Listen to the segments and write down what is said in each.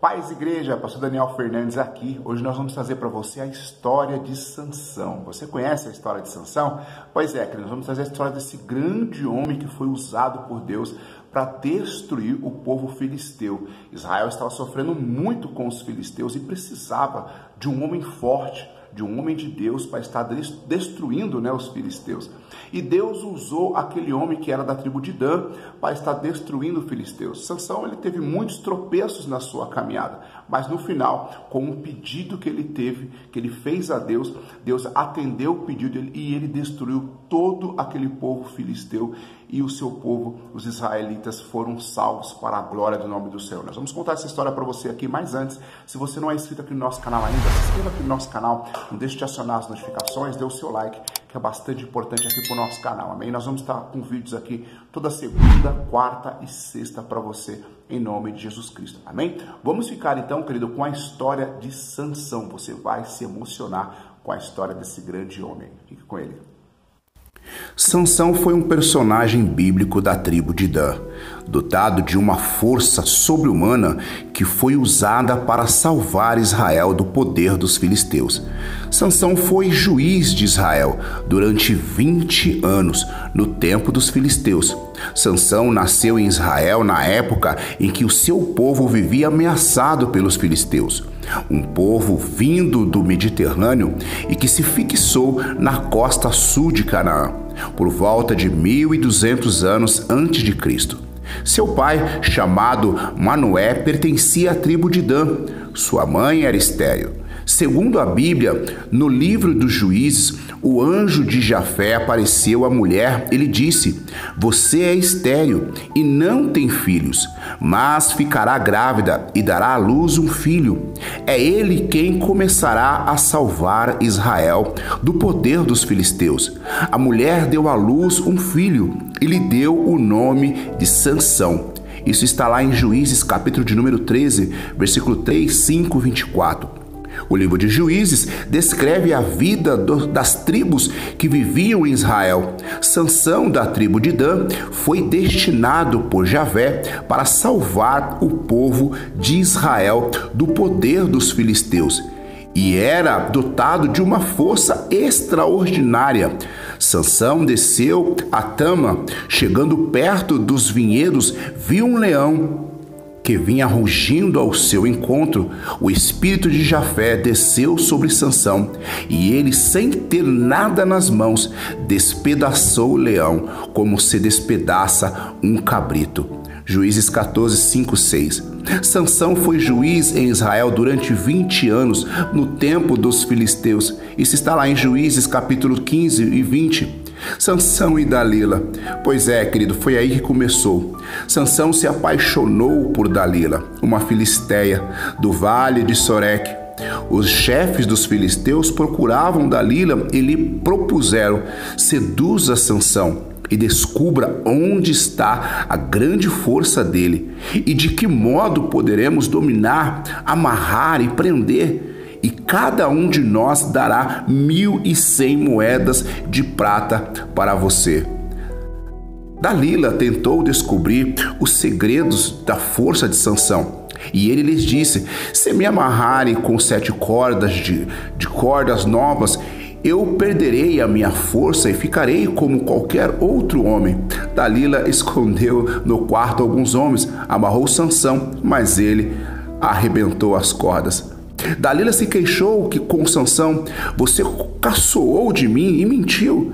Paz Igreja, Pastor Daniel Fernandes aqui. Hoje nós vamos trazer para você a história de Sansão. Você conhece a história de Sansão? Pois é, nós vamos trazer a história desse grande homem que foi usado por Deus para destruir o povo filisteu. Israel estava sofrendo muito com os filisteus e precisava de um homem forte, de um homem de Deus para estar destruindo né, os filisteus. E Deus usou aquele homem que era da tribo de Dan para estar destruindo os filisteus. Sansão ele teve muitos tropeços na sua caminhada, mas no final, com um pedido que ele teve, que ele fez a Deus, Deus atendeu o pedido dele e ele destruiu todo aquele povo filisteu e o seu povo, os israelitas, foram salvos para a glória do nome do Senhor. Nós vamos contar essa história para você aqui, mas antes, se você não é inscrito aqui no nosso canal ainda, se inscreva aqui no nosso canal, não deixe de acionar as notificações, dê o seu like, que é bastante importante aqui para o nosso canal, amém? Nós vamos estar com vídeos aqui toda segunda, quarta e sexta para você, em nome de Jesus Cristo, amém? Vamos ficar então, querido, com a história de Sansão. Você vai se emocionar com a história desse grande homem. Fique com ele. Sansão foi um personagem bíblico da tribo de Dan, dotado de uma força sobre-humana que foi usada para salvar Israel do poder dos filisteus. Sansão foi juiz de Israel durante 20 anos, no tempo dos filisteus. Sansão nasceu em Israel na época em que o seu povo vivia ameaçado pelos filisteus um povo vindo do Mediterrâneo e que se fixou na costa sul de Canaã, por volta de 1200 anos antes de Cristo. Seu pai, chamado Manoé, pertencia à tribo de Dan. Sua mãe era estéril. Segundo a Bíblia, no livro dos Juízes, o anjo de Jafé apareceu à mulher. Ele disse: Você é estéril e não tem filhos, mas ficará grávida e dará à luz um filho. É ele quem começará a salvar Israel do poder dos filisteus. A mulher deu à luz um filho e lhe deu o nome de Sansão. Isso está lá em Juízes, capítulo de número 13, versículo 3, 5, 24. O livro de Juízes descreve a vida do, das tribos que viviam em Israel. Sansão, da tribo de Dan, foi destinado por Javé para salvar o povo de Israel do poder dos filisteus e era dotado de uma força extraordinária. Sansão desceu a Tama, chegando perto dos vinhedos, viu um leão que vinha rugindo ao seu encontro, o espírito de Jafé desceu sobre Sansão, e ele, sem ter nada nas mãos, despedaçou o leão, como se despedaça um cabrito. Juízes 14, 5, 6. Sansão foi juiz em Israel durante 20 anos, no tempo dos filisteus. Isso está lá em Juízes capítulo 15 e 20. Sansão e Dalila. Pois é, querido, foi aí que começou. Sansão se apaixonou por Dalila, uma filisteia do vale de Soreque. Os chefes dos filisteus procuravam Dalila e lhe propuseram: seduza Sansão e descubra onde está a grande força dele e de que modo poderemos dominar, amarrar e prender e cada um de nós dará mil e cem moedas de prata para você. Dalila tentou descobrir os segredos da força de Sansão. E ele lhes disse: Se me amarrarem com sete cordas de, de cordas novas, eu perderei a minha força e ficarei como qualquer outro homem. Dalila escondeu no quarto alguns homens, amarrou Sansão, mas ele arrebentou as cordas. Dalila se queixou que com Sansão, você caçoou de mim e mentiu.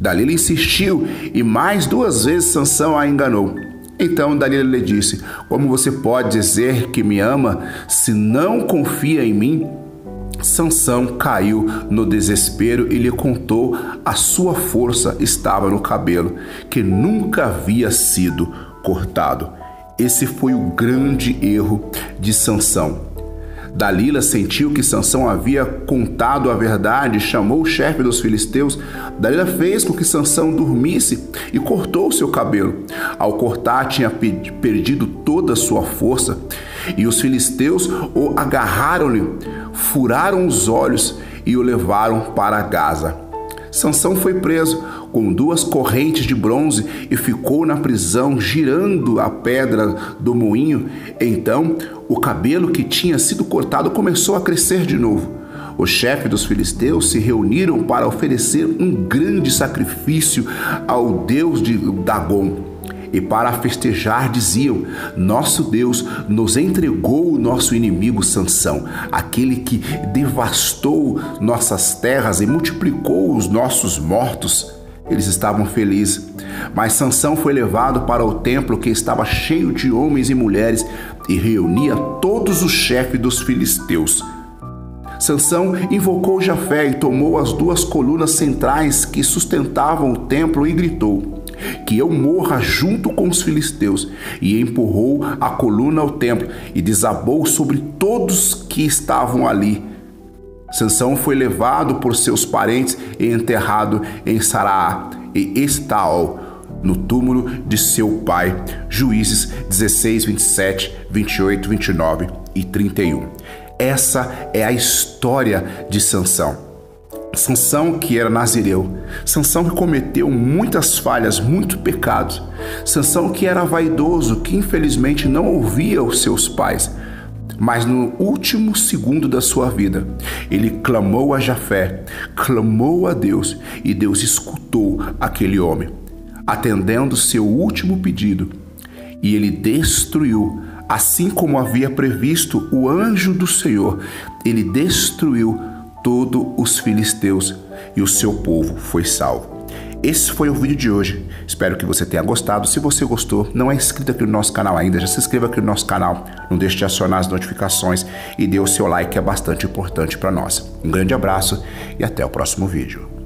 Dalila insistiu e mais duas vezes Sansão a enganou. Então Dalila lhe disse: Como você pode dizer que me ama se não confia em mim? Sansão caiu no desespero e lhe contou a sua força estava no cabelo, que nunca havia sido cortado. Esse foi o grande erro de Sansão. Dalila sentiu que Sansão havia contado a verdade chamou o chefe dos filisteus. Dalila fez com que Sansão dormisse e cortou seu cabelo. Ao cortar, tinha perdido toda a sua força. E os filisteus o agarraram-lhe, furaram os olhos e o levaram para Gaza. Sansão foi preso. com duas correntes de bronze e ficou na prisão girando a pedra do moinho. Então o cabelo que tinha sido cortado começou a crescer de novo. Os chefes dos filisteus se reuniram para oferecer um grande sacrifício ao deus de Dagon. E para festejar diziam: Nosso Deus nos entregou o nosso inimigo Sansão, aquele que devastou nossas terras e multiplicou os nossos mortos. Eles estavam felizes. Mas Sansão foi levado para o templo que estava cheio de homens e mulheres e reunia todos os chefes dos filisteus. Sansão invocou Jafé e tomou as duas colunas centrais que sustentavam o templo e gritou: Que eu morra junto com os filisteus. E empurrou a coluna ao templo e desabou sobre todos que estavam ali. Sansão foi levado por seus parentes e enterrado em Saraá e Estaol, no túmulo de seu pai. Juízes 16, 27, 28, 29 e 31. Essa é a história de Sansão. Sansão que era nazireu, Sansão que cometeu muitas falhas, muitos pecados, Sansão que era vaidoso, que infelizmente não ouvia os seus pais, mas no último segundo da sua vida, ele clamou a Jafé, clamou a Deus e Deus escutou aquele homem, atendendo seu último pedido, e ele destruiu assim como havia previsto o anjo do Senhor, ele destruiu todos os filisteus e o seu povo foi salvo. Esse foi o vídeo de hoje. Espero que você tenha gostado. Se você gostou, não é inscrito aqui no nosso canal ainda, já se inscreva aqui no nosso canal. Não deixe de acionar as notificações e dê o seu like, que é bastante importante para nós. Um grande abraço e até o próximo vídeo.